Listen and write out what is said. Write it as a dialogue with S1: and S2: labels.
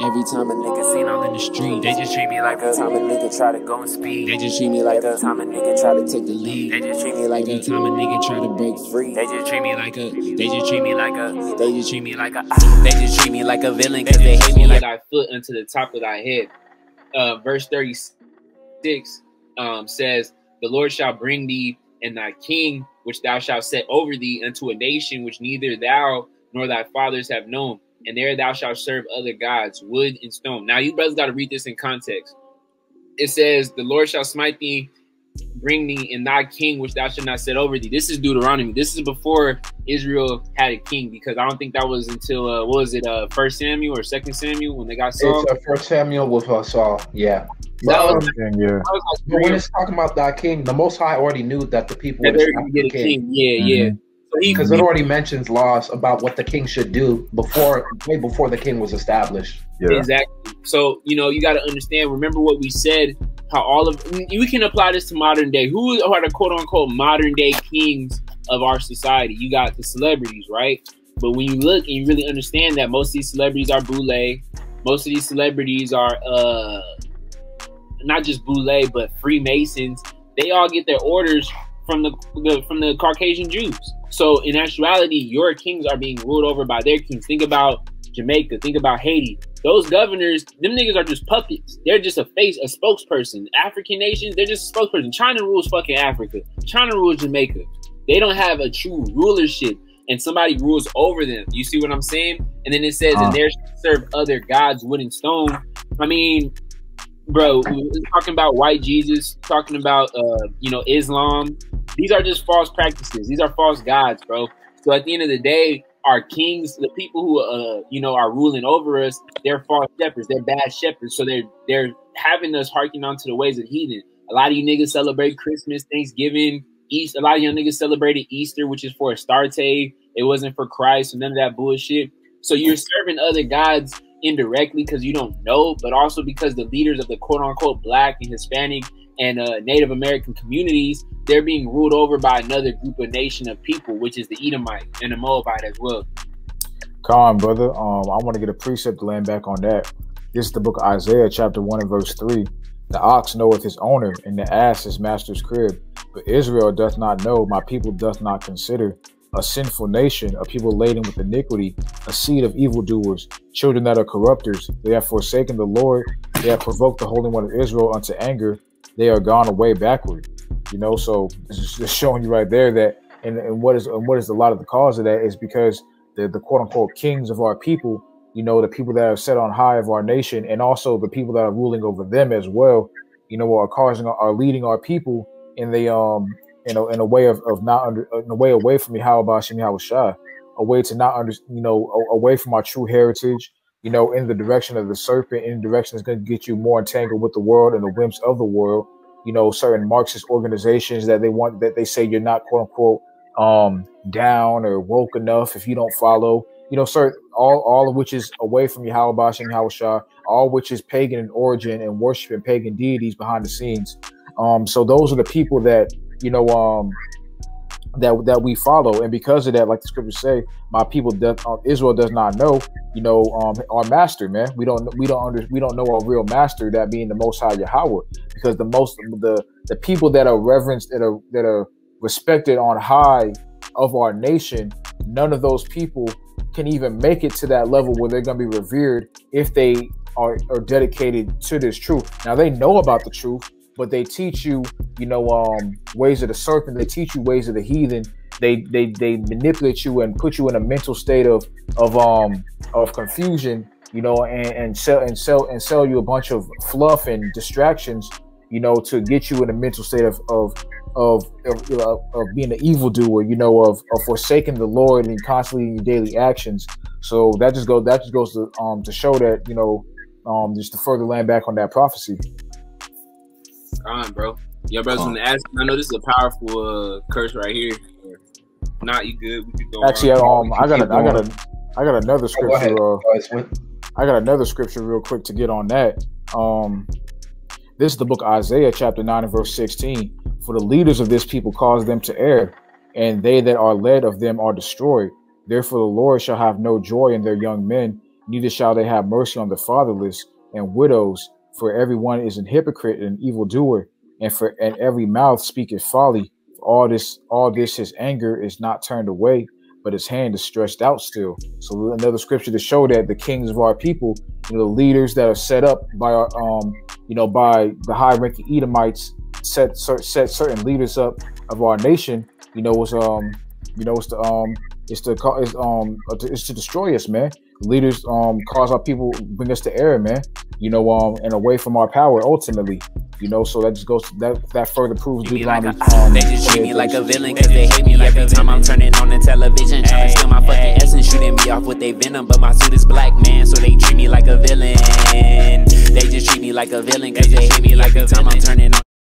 S1: Every time a nigga seen all in the street, they just treat me like a time a nigga try to go and speed. They just treat me like a time a nigga try to take the lead. They just treat me like a time a nigga try to break free. They just treat me like a, they just treat me like a, they just treat me like a, they just treat me like a villain cause they hate me like
S2: thy foot unto the top of thy head. Uh, verse 36 um, says, The Lord shall bring thee and thy king, which thou shalt set over thee, unto a nation which neither thou nor thy fathers have known. And there thou shalt serve other gods, wood and stone. Now, you brothers got to read this in context. It says, The Lord shall smite thee, bring thee, and thy king, which thou shalt not set over thee. This is Deuteronomy. This is before Israel had a king, because I don't think that was until, uh, what was it, uh, First Samuel or Second Samuel when they got Saul?
S3: It's uh, First Samuel with uh, Saul, yeah.
S2: That was-
S3: um,
S4: yeah,
S2: That was like
S3: when it's talking about thy king, the Most High already knew that the people
S2: that
S3: would
S2: they're gonna get a king. Yeah, yeah. So he,
S3: because it already mentions laws about what the king should do before, way before the king was established.
S4: yeah.
S2: exactly. So you know you got to understand. Remember what we said. How all of we can apply this to modern day. Who are the quote unquote modern day kings of our society? You got the celebrities, right? But when you look and you really understand that most of these celebrities are boule, most of these celebrities are uh not just boule but Freemasons. They all get their orders from the, the from the Caucasian Jews. So in actuality, your kings are being ruled over by their kings. Think about Jamaica. Think about Haiti. Those governors, them niggas are just puppets. They're just a face, a spokesperson. African nations, they're just a spokesperson. China rules fucking Africa. China rules Jamaica. They don't have a true rulership, and somebody rules over them. You see what I'm saying? And then it says,
S4: Uh.
S2: and there serve other gods, wood and stone. I mean, bro, talking about white Jesus, talking about uh, you know, Islam. These are just false practices. These are false gods, bro. So at the end of the day, our kings, the people who uh, you know, are ruling over us, they're false shepherds. They're bad shepherds. So they're they're having us harking on to the ways of heathen. A lot of you niggas celebrate Christmas, Thanksgiving, East. A lot of young niggas celebrated Easter, which is for Astarte. It wasn't for Christ, so none of that bullshit. So you're serving other gods indirectly because you don't know, but also because the leaders of the quote unquote black and Hispanic and uh, Native American communities, they're being ruled over by another group of nation of people, which is the Edomite and the Moabite as well.
S4: Con, brother. Um, I want to get a precept to land back on that. This is the book of Isaiah, chapter 1 and verse 3. The ox knoweth his owner, and the ass his master's crib. But Israel doth not know, my people doth not consider. A sinful nation, a people laden with iniquity, a seed of evildoers, children that are corrupters. They have forsaken the Lord, they have provoked the Holy One of Israel unto anger. They are gone away backward. You know, so it's just showing you right there that, and, and what is and what is a lot of the cause of that is because the, the quote unquote kings of our people, you know, the people that are set on high of our nation, and also the people that are ruling over them as well, you know, are causing are leading our people in the um you know in a way of, of not under in a way away from about Shemi Hawashai, a way to not under you know a- away from our true heritage, you know, in the direction of the serpent, in the direction that's going to get you more entangled with the world and the whims of the world. You know, certain Marxist organizations that they want that they say you're not quote unquote um down or woke enough if you don't follow you know sir all all of which is away from Yahweh and Yahweh all which is pagan in origin and worshiping pagan deities behind the scenes um so those are the people that you know um that that we follow. And because of that like the scriptures say my people does uh, israel does not know you know um our master man. We don't we don't under we don't know our real master that being the most high yahweh. Because the most the the people that are reverenced that are that are respected on high of our nation, none of those people can even make it to that level where they're going to be revered if they are, are dedicated to this truth. Now they know about the truth, but they teach you, you know, um, ways of the serpent. They teach you ways of the heathen. They they they manipulate you and put you in a mental state of of um of confusion, you know, and, and sell and sell and sell you a bunch of fluff and distractions, you know, to get you in a mental state of of of of, of being an evildoer, you know, of, of forsaking the Lord and constantly in your daily actions. So that just goes that just goes to um to show that you know um just to further land back on that prophecy.
S2: Come on, bro. Yo, brothers, want to ask. I know this is a powerful uh, curse right here. Not you good? We could go.
S4: Actually,
S2: on.
S4: um, I got a, I got a, I got another
S3: Oh, go
S4: scripture. Uh,
S3: Go ahead, Swint.
S4: I got another scripture real quick to get on that. Um, this is the book of Isaiah, chapter 9 and verse 16. For the leaders of this people cause them to err, and they that are led of them are destroyed. Therefore, the Lord shall have no joy in their young men, neither shall they have mercy on the fatherless and widows, for everyone is an hypocrite and an evildoer, and for and every mouth speaketh folly. All this, all this, his anger is not turned away, but his hand is stretched out still. So another scripture to show that the kings of our people, you know, the leaders that are set up by our, um, you know, by the high-ranking Edomites, set set certain leaders up of our nation. You know, was um, you know, it's the um, it's to it's um, it's to destroy us, man. Leaders um cause our people bring us to error, man. You know, um, and away from our power ultimately. You know, so that just goes that that further proves Deuteronomy.
S1: Like a, um, they just treat me like a villain because they hate me every time I'm turning on the television. Trying to steal my fucking essence, shooting me off with their venom. But my suit is black, man, so they treat me like a villain. They just treat me like a villain because they hate me like a time I'm turning on.